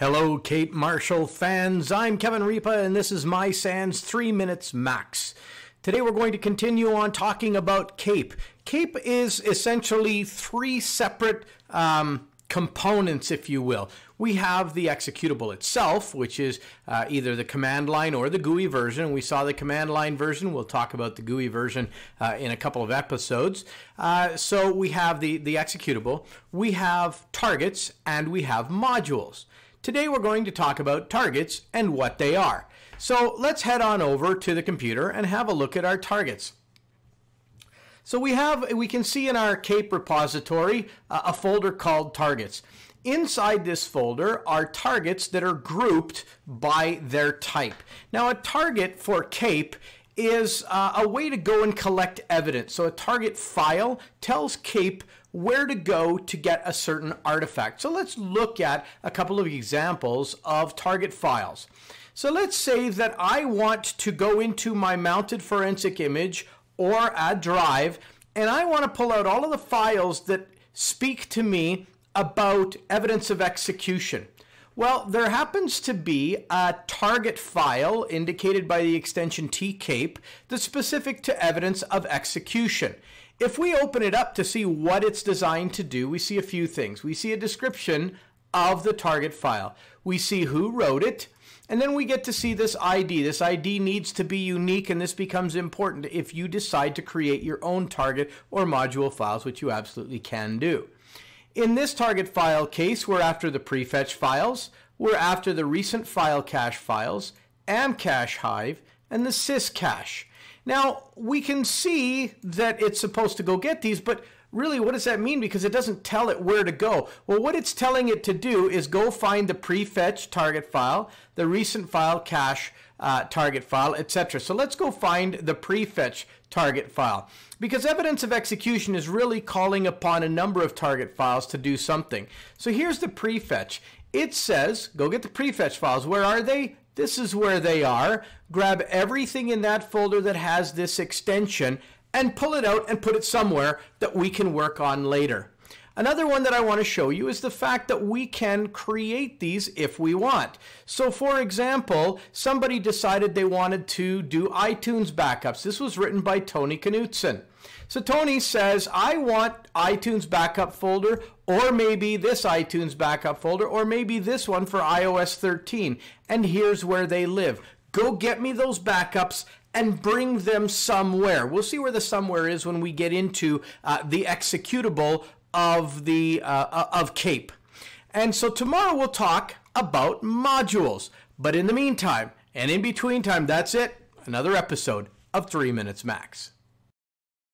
Hello, Kate Marshall fans. I'm Kevin Ripa, and this is my SANS 3 Minutes Max. Today we're going to continue on talking about KAPE. KAPE is essentially three separate um, components, if you will. We have the executable itself, which is uh, either the command line or the GUI version. We saw the command line version. We'll talk about the GUI version uh, in a couple of episodes. Uh, so we have the, the executable, we have targets, and we have modules. Today we're going to talk about targets and what they are. So let's head on over to the computer and have a look at our targets. So we have, we can see in our KAPE repository uh, a folder called targets. Inside this folder are targets that are grouped by their type. Now a target for KAPE is uh, a way to go and collect evidence. So a target file tells KAPE where to go to get a certain artifact. So let's look at a couple of examples of target files. So let's say that I want to go into my mounted forensic image or a drive and I want to pull out all of the files that speak to me about evidence of execution. Well, there happens to be a target file indicated by the extension tkape that's specific to evidence of execution. If we open it up to see what it's designed to do, we see a few things. We see a description of the target file. We see who wrote it, and then we get to see this ID. This ID needs to be unique, and this becomes important if you decide to create your own target or module files, which you absolutely can do. In this target file case, we're after the prefetch files, we're after the recent file cache files, Amcache Hive, and the syscache. Now, we can see that it's supposed to go get these, but really, what does that mean? Because it doesn't tell it where to go. Well, what it's telling it to do is go find the prefetch target file, the recent file cache uh, target file, etc. So let's go find the prefetch target file. Because evidence of execution is really calling upon a number of target files to do something. So here's the prefetch. It says, go get the prefetch files. Where are they? This is where they are. Grab everything in that folder that has this extension and pull it out and put it somewhere that we can work on later. Another one that I want to show you is the fact that we can create these if we want. So for example, somebody decided they wanted to do iTunes backups. This was written by Tony Knutson. So Tony says, I want iTunes backup folder, or maybe this iTunes backup folder, or maybe this one for iOS 13. And here's where they live. Go get me those backups and bring them somewhere. We'll see where the somewhere is when we get into uh, the executable of the uh, of KAPE. And so tomorrow we'll talk about modules. But in the meantime, and in between time, that's it. Another episode of 3 Minutes Max.